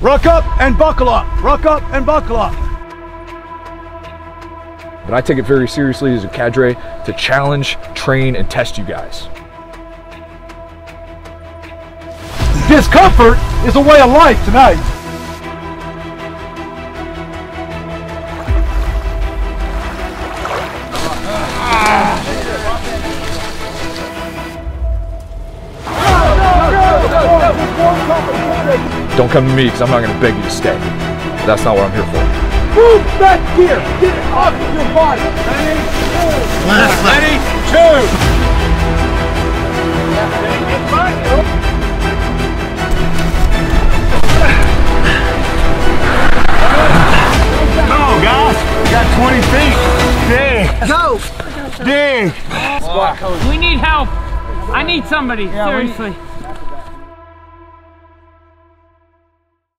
Ruck up and buckle up. Rock up and buckle up. But I take it very seriously as a cadre to challenge, train, and test you guys. Discomfort is a way of life tonight. Don't come to me because I'm not going to beg you to stay. That's not what I'm here for. Move that gear. Get it off of your body. Ready? Two. Come on, guys. We got 20 feet. Dig. Go. Dig. We need help. I need somebody, seriously.